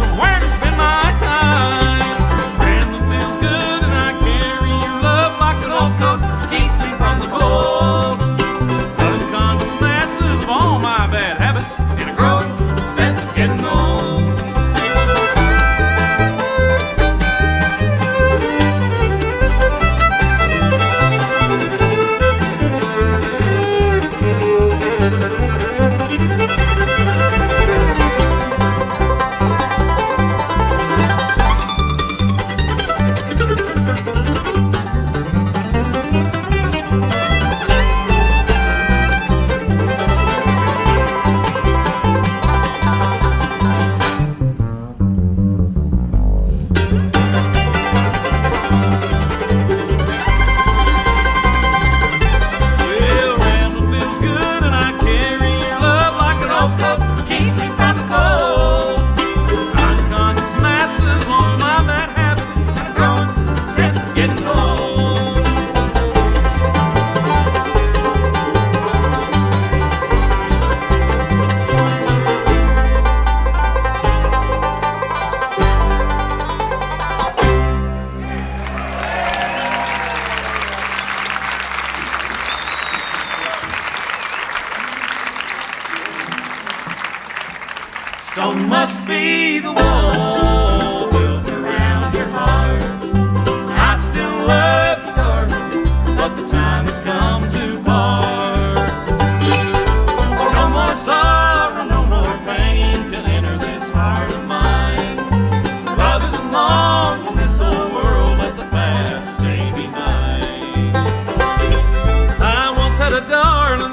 looking for somewhere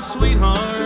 sweetheart,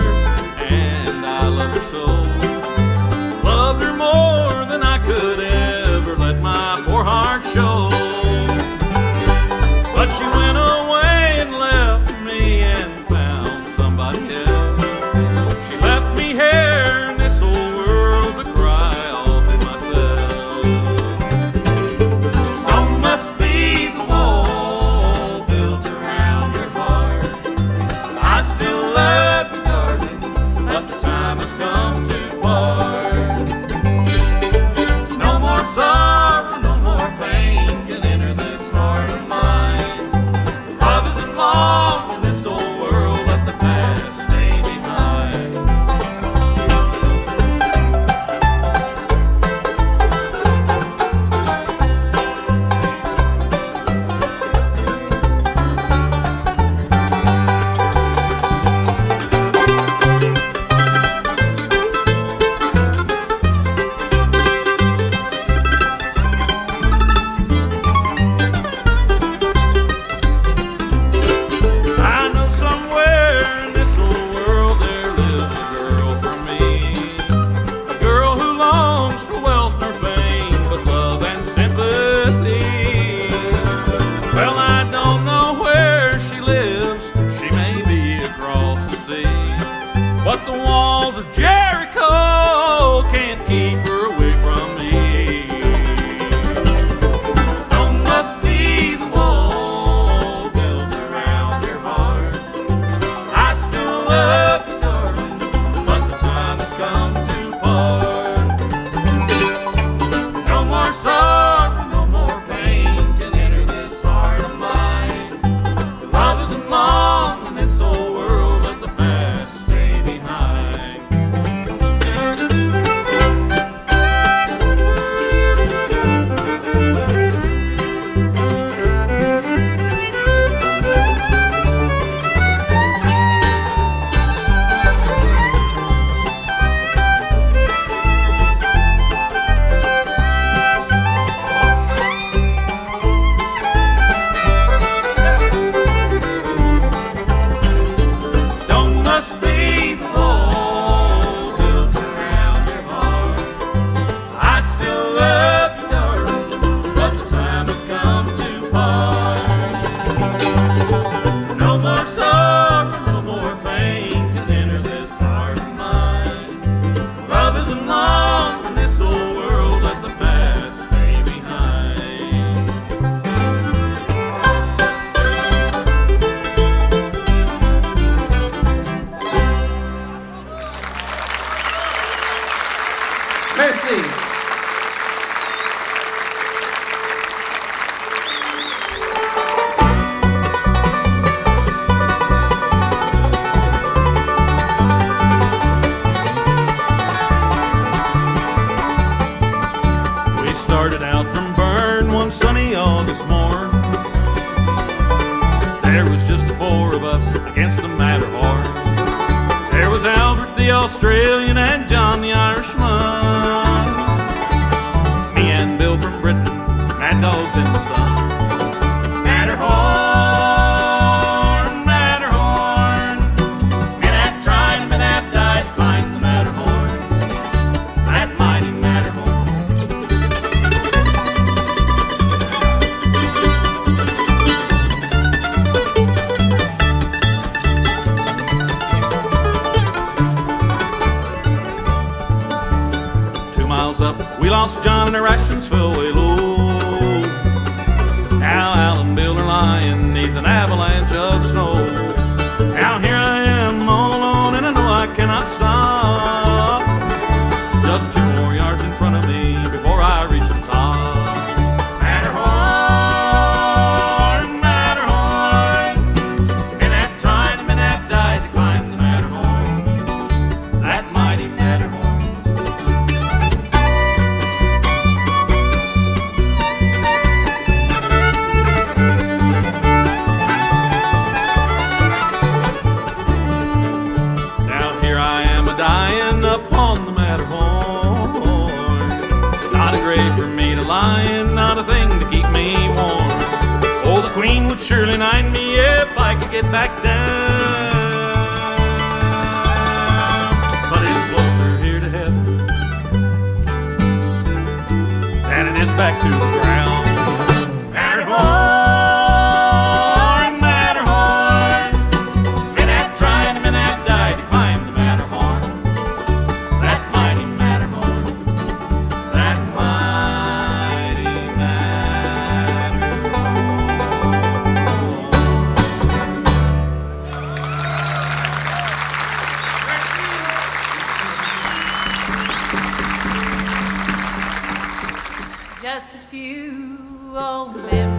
Just a few old memories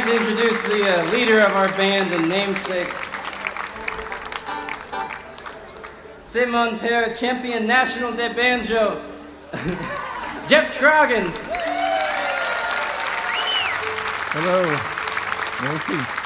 like to introduce the uh, leader of our band and namesake, Simon Pera, champion national de banjo, Jeff Scroggins. Hello. Merci.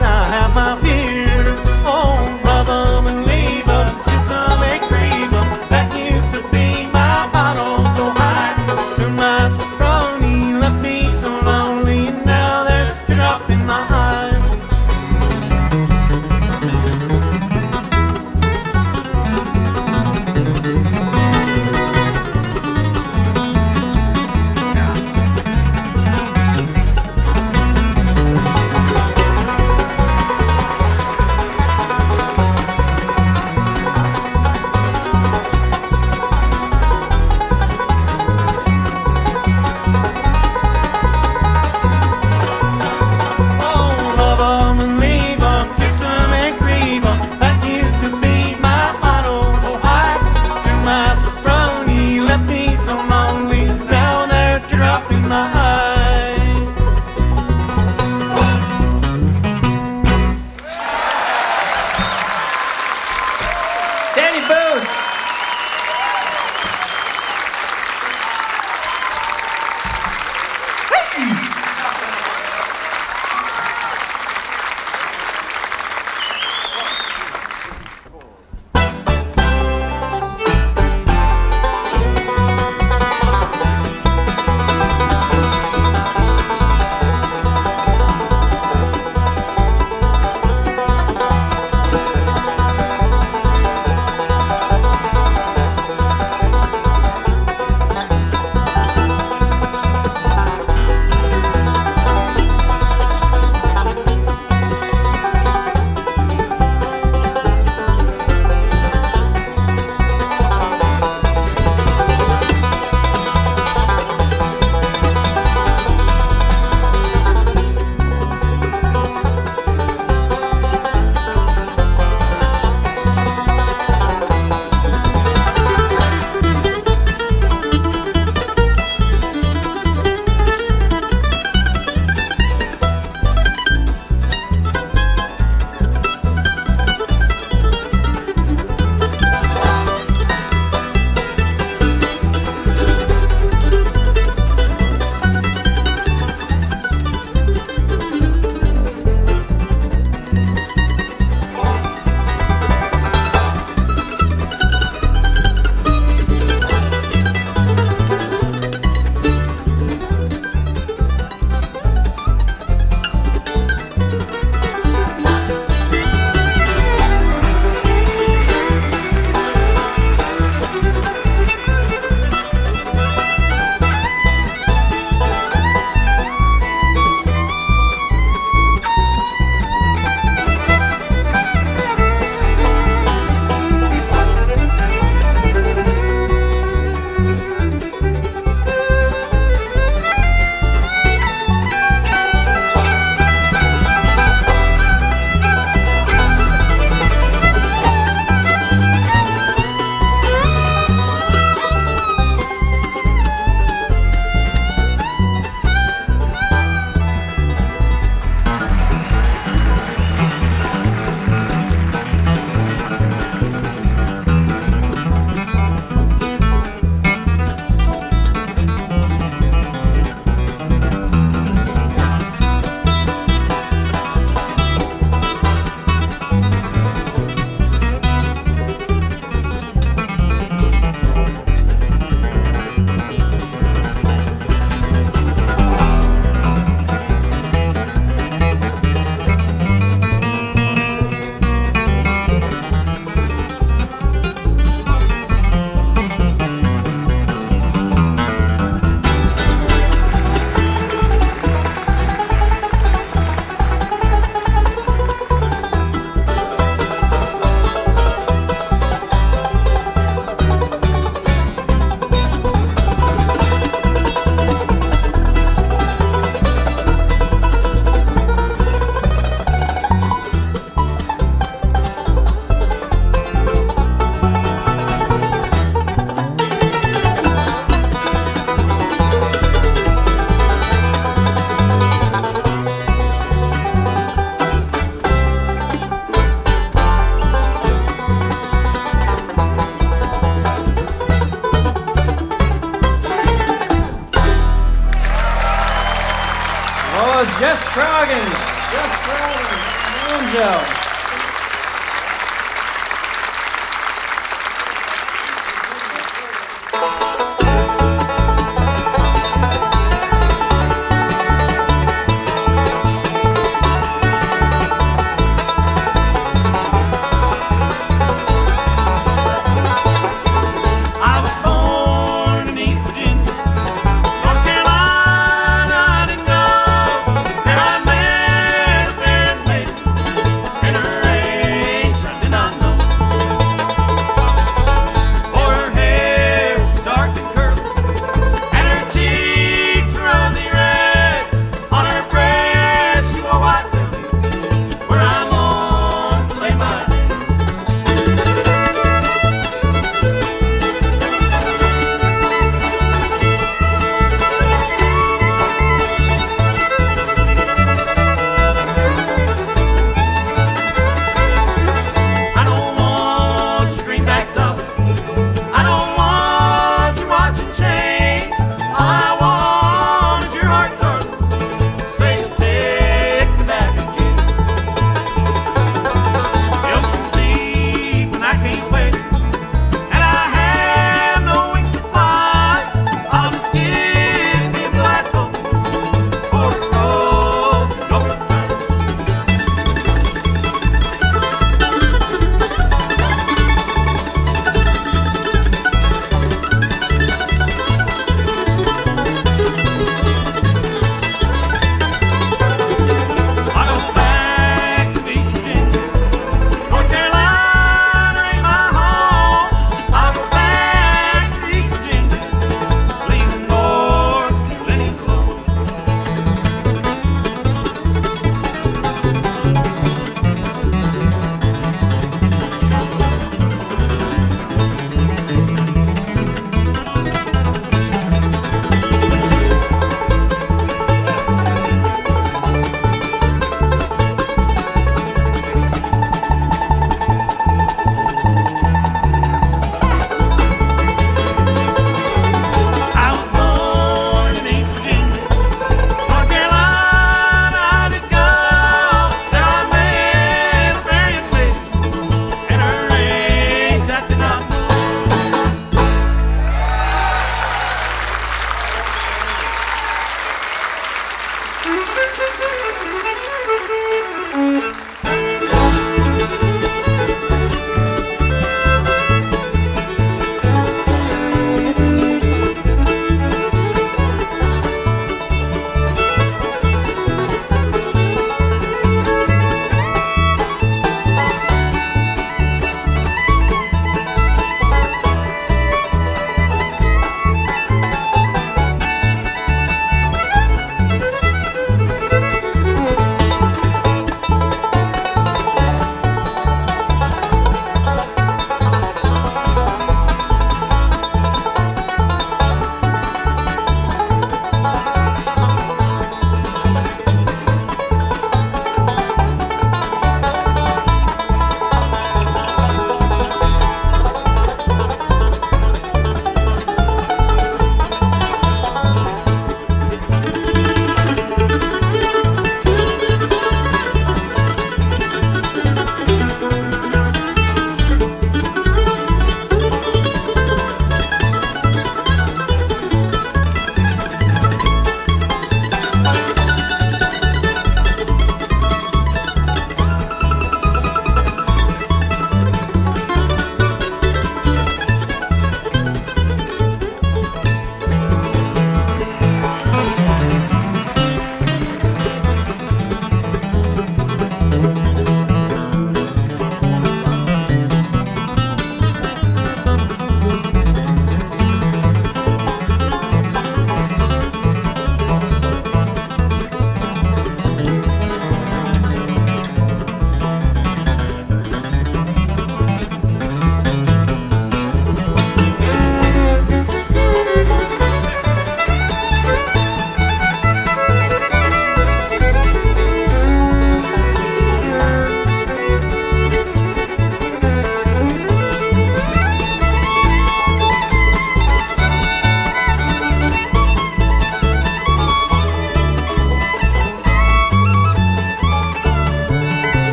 I have my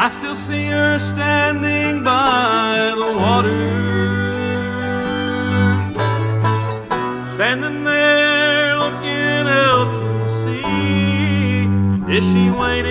I still see her standing by the water. Standing there looking out to sea. And is she waiting?